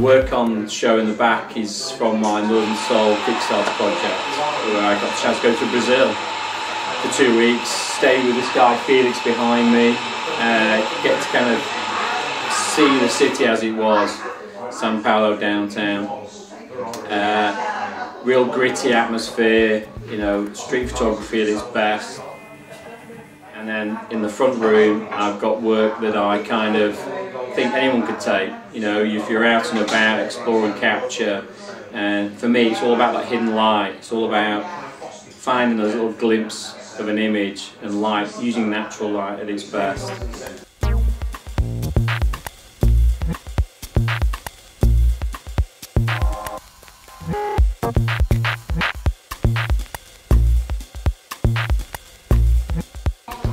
work on the show in the back is from my Northern Soul Kickstarter project, where I got the chance to go to Brazil for two weeks, stay with this guy Felix behind me, uh, get to kind of see the city as it was, Sao Paulo downtown. Uh, real gritty atmosphere, you know, street photography at its best. And then in the front room, I've got work that I kind of think anyone could take. You know, if you're out and about, explore and capture. And for me, it's all about that hidden light. It's all about finding those little glimpse of an image and light, using natural light at its best.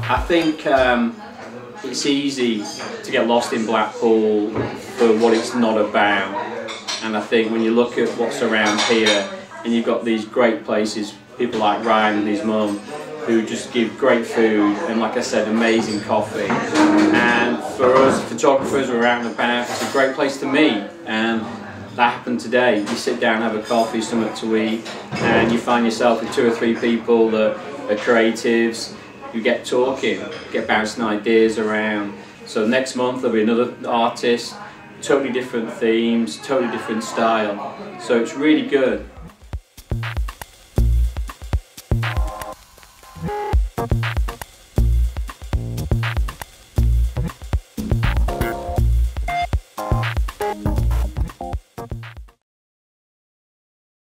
I think um, it's easy to get lost in Blackpool for what it's not about. And I think when you look at what's around here, and you've got these great places, people like Ryan and his mum, who just give great food and, like I said, amazing coffee. And for us photographers, we're out and about, it's a great place to meet. And that happened today. You sit down, have a coffee, something to eat, and you find yourself with two or three people that are creatives you get talking, get bouncing ideas around. So next month there'll be another artist, totally different themes, totally different style. So it's really good.